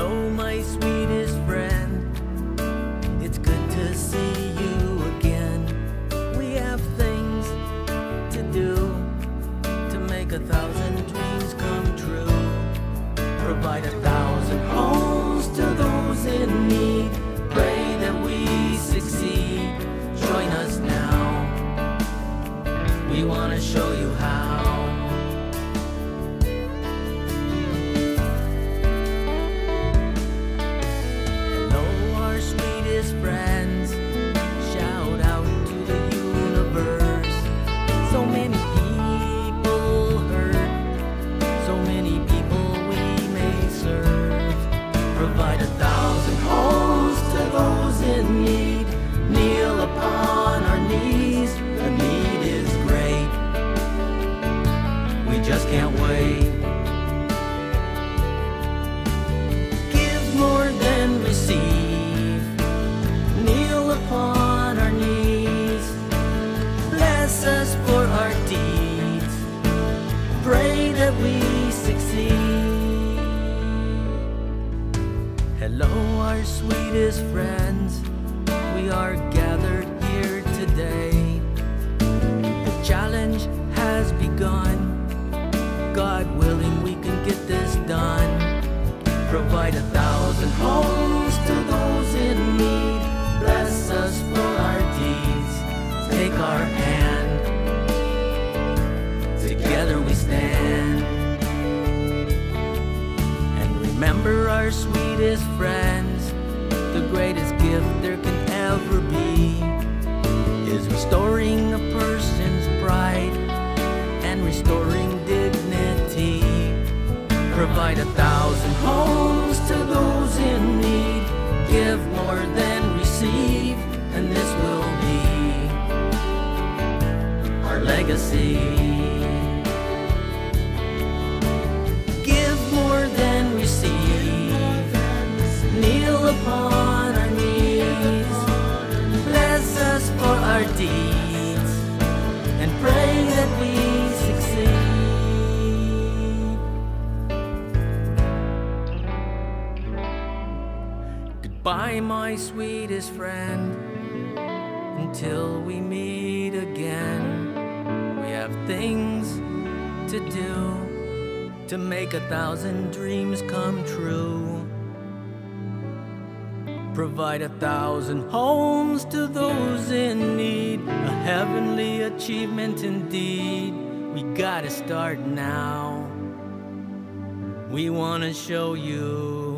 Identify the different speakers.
Speaker 1: Oh, my sweetest friend, it's good to see you again. We have things to do to make a thousand dreams come true. Provide a thousand homes to those in need. Pray that we succeed. Join us now. We want to show you. Can't wait. Give more than receive. Kneel upon our knees. Bless us for our deeds. Pray that we succeed. Hello, our sweetest friends. We are gathered here today. The challenge. God willing, we can get this done. Provide a thousand homes to those in need. Bless us for our deeds. Take our hand. Together we stand. And remember our sweetest friends. The greatest gift there can ever be is restoring a person's Provide a thousand homes to those in need. Give more than receive, and this will be our legacy. Goodbye, my sweetest friend. Until we meet again, we have things to do to make a thousand dreams come true. Provide a thousand homes to those in need. A heavenly achievement indeed. We gotta start now. We wanna show you